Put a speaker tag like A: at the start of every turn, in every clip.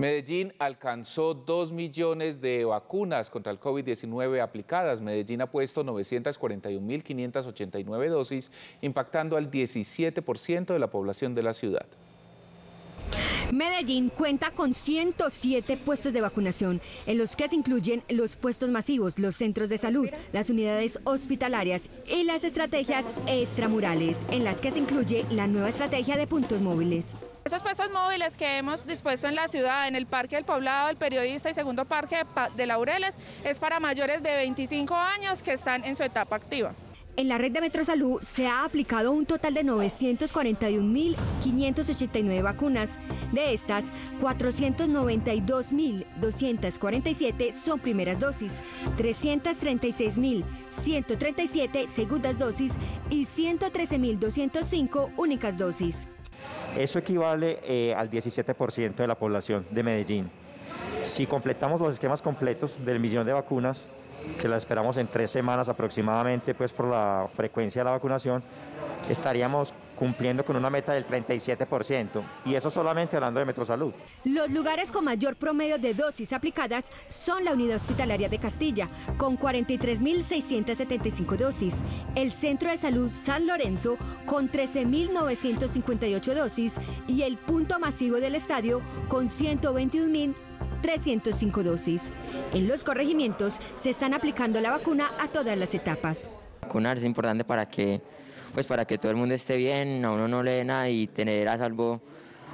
A: Medellín alcanzó 2 millones de vacunas contra el COVID-19 aplicadas. Medellín ha puesto 941.589 dosis, impactando al 17% de la población de la ciudad.
B: Medellín cuenta con 107 puestos de vacunación, en los que se incluyen los puestos masivos, los centros de salud, las unidades hospitalarias y las estrategias extramurales, en las que se incluye la nueva estrategia de puntos móviles.
C: Esos puestos móviles que hemos dispuesto en la ciudad, en el Parque del Poblado, el Periodista y segundo Parque de Laureles, es para mayores de 25 años que están en su etapa activa.
B: En la red de Metrosalud se ha aplicado un total de 941.589 vacunas. De estas, 492.247 son primeras dosis, 336.137 segundas dosis y 113.205 únicas dosis.
D: Eso equivale eh, al 17% de la población de Medellín. Si completamos los esquemas completos del millón de vacunas, que la esperamos en tres semanas aproximadamente, pues por la frecuencia de la vacunación, estaríamos cumpliendo con una meta del 37%, y eso solamente hablando de Metrosalud.
B: Los lugares con mayor promedio de dosis aplicadas son la Unidad Hospitalaria de Castilla, con 43.675 dosis, el Centro de Salud San Lorenzo, con 13.958 dosis, y el punto masivo del estadio, con 121.000 305 dosis. En los corregimientos se están aplicando la vacuna a todas las etapas.
E: Vacunar es importante para que, pues para que todo el mundo esté bien, a uno no le dé nada y tener a salvo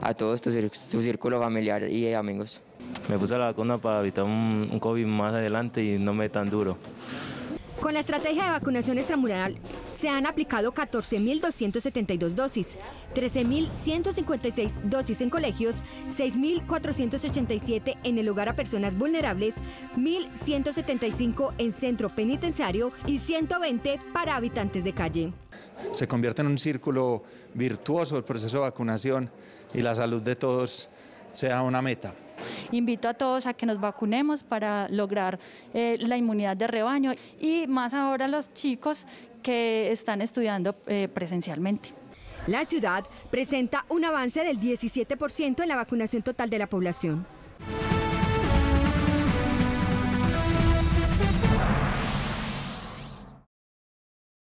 E: a todos tu, su círculo familiar y amigos.
F: Me puse la vacuna para evitar un, un COVID más adelante y no me tan duro.
B: Con la estrategia de vacunación extramural se han aplicado 14.272 dosis, 13.156 dosis en colegios, 6.487 en el hogar a personas vulnerables, 1.175 en centro penitenciario y 120 para habitantes de calle.
G: Se convierte en un círculo virtuoso el proceso de vacunación y la salud de todos sea una meta.
H: Invito a todos a que nos vacunemos para lograr eh, la inmunidad de rebaño y más ahora los chicos que están estudiando eh, presencialmente.
B: La ciudad presenta un avance del 17% en la vacunación total de la población.